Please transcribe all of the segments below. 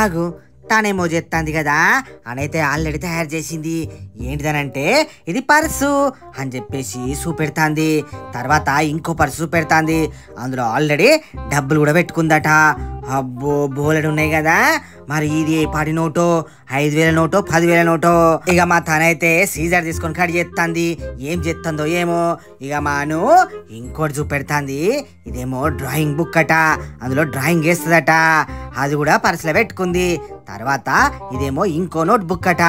ఆగు తానేమో చేస్తాంది కదా అనైతే ఆల్రెడీ తయారు చేసింది. ఏంటిదనంటే ఇది పర్సు అని చెప్పేసి చూపెడతాంది తర్వాత ఇంకో పర్సు చూపెడతాంది అందులో ఆల్రెడీ డబ్బులు కూడా పెట్టుకుందట. అబ్బో బోలెడు ఉన్నాయి కదా మరి ఇది ఏ పాడి నోటో ఐదు వేల నోటో పదివేల నోటో. ఇక మా తనైతే సీజర్ తీసుకొని కట్ చేస్తాంది ఏం చేస్తుందో ఏమో. ఇక మాను ఇంకోటి చూపెడతాంది. ఇదేమో డ్రాయింగ్ బుక్ అట అందులో డ్రాయింగ్ వేస్తుందట. అది కూడా పర్సులో పెట్టుకుంది. తర్వాత ఇదేమో ఇంకో నోట్ బుక్ అట.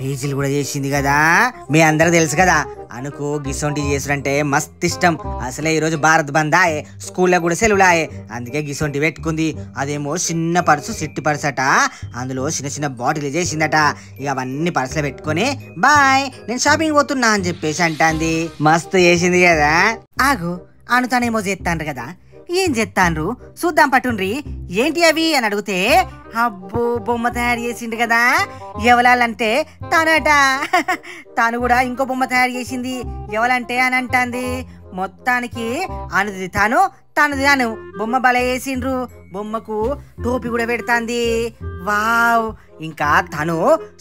పేజీలు కూడా చేసింది కదా. మీ అందరికి తెలుసు కదా అనుకు గిసొంటి చేసుడంటే మస్త్ ఇష్టం. అసలే ఈరోజు భారత్ బంద్ ఆయే స్కూల్లో కూడా సెలవులాయే. అందుకే గిసొంటి పెట్టుకుంది. అదేమో చిన్న పర్సు సిట్టి పర్సు అట. అందులో చిన్న చిన్న బాటిల్ చేసిందట. ఇక అవన్నీ పర్సులో పెట్టుకొని బాయ్ నేను షాపింగ్ పోతున్నా అని చెప్పేసి అంటాంది. మస్తు చేసింది కదా. ఆగు అనుతానేమో చేస్తాను కదా. ఏం చేస్తాండ్రు చూద్దాం పట్టుండ్రి ఏంటి అవి అని అడిగితే అబ్బో బొమ్మ తయారు చేసిండు కదా. ఎవలాలంటే తనట. తాను కూడా ఇంకో బొమ్మ తయారు చేసింది. ఎవలంటే అని అంటాంది. మొత్తానికి అనుది తాను తనది తాను బొమ్మ బల వేసిండ్రు. బొమ్మకు టోపీ కూడా పెడతాంది. వావ్! ఇంకా తను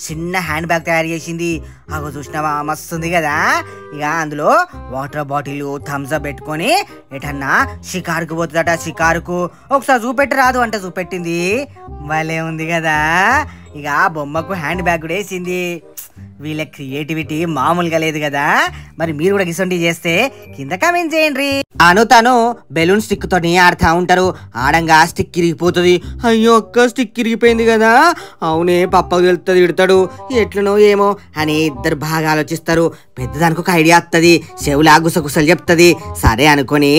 చిన్న హ్యాండ్ బ్యాగ్ తయారు చేసింది. అగో చూసినావా? మస్తుంది కదా? ఇక అందులో వాటర్ బాటిల్ థమ్స్ అప్ పెట్టుకొని ఎటన్నా షికారుకు పోతుందట షికారుకు. ఒకసారి చూపెట్టి రాదు అంటే చూపెట్టింది. భలే ఉంది కదా? ఇక బొమ్మకు హ్యాండ్ బ్యాగ్ కూడా వేసింది. వీళ్ళ క్రియేటివిటీ మామూలుగా లేదు కదా. మరి మీరు కూడా గిసొంటి చేస్తే కింద కామెంట్ చేయండి. అను తను బెలూన్ స్టిక్ తోని ఆడుతా ఉంటారు. ఆడంగా స్టిక్ ఇరిగిపోతుంది. అయ్యో ఒక్క స్టిక్ ఇరిగిపోయింది కదా. అవునే పప్పకు వెళ్తుంది ఇడతాడు. ఎట్లనో ఏమో అని ఇద్దరు బాగా ఆలోచిస్తారు. పెద్దదానికి ఒక ఐడియా వస్తుంది చెవులా గుసగుసలు చెప్తుంది. సరే అనుకొని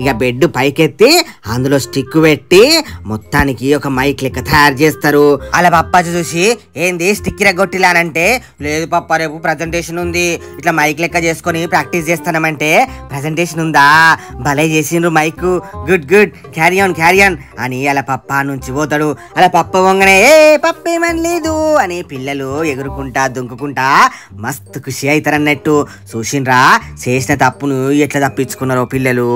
ఇక బెడ్ పైకెత్తి అందులో స్టిక్ పెట్టి మొత్తానికి ఒక మైక్ లెక్క తయారు చేస్తారు. అలా పప్పాచి చూసి ఏంది స్టిక్ ఇరగొట్టిలానంటే? లేదు పప్ప రేపు ప్రజెంటేషన్ ఉంది. ఇట్లా మైక్ లెక్క చేసుకొని ప్రాక్టీస్ చేస్తానమంటే ప్రజెంటేషన్ ఉందా? భలే చేసిండ్రు mike good good carry on carry on అని అలా పప్ప నుంచి పోతాడు. అలా పప్ప వంగనే ఏ పప్ప ఏమని లేదు అని పిల్లలు ఎగురుకుంటా దుంకుకుంటా మస్తు ఖుషి అవుతారన్నట్టు. చూసిండ్రా చేసిన తప్పును ఎట్లా తప్పించుకున్నారో పిల్లలు.